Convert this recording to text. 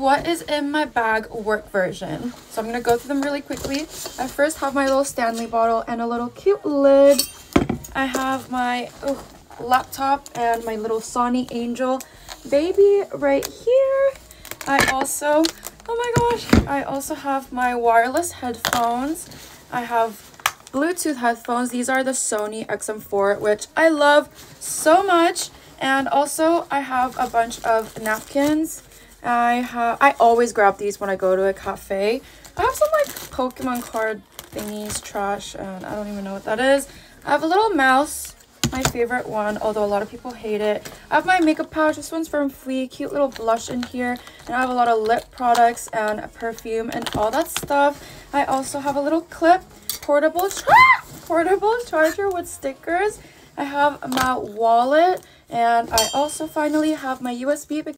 what is in my bag work version. So I'm to go through them really quickly. I first have my little Stanley bottle and a little cute lid. I have my laptop and my little Sonny Angel baby right here. I also, oh my gosh, I also have my wireless headphones. I have Bluetooth headphones. These are the Sony XM4, which I love so much. And also I have a bunch of napkins. I have, I always grab these when I go to a cafe. I have some like Pokemon card thingies, trash, and I don't even know what that is. I have a little mouse my favorite one, although a lot of people hate it. I have my makeup pouch. This one's from fwee. Cute little blush in here. And I have a lot of lip products and perfume and all that stuff. I also have a little clip, portable, ah! portable charger with stickers. I have my wallet and I also finally have my USB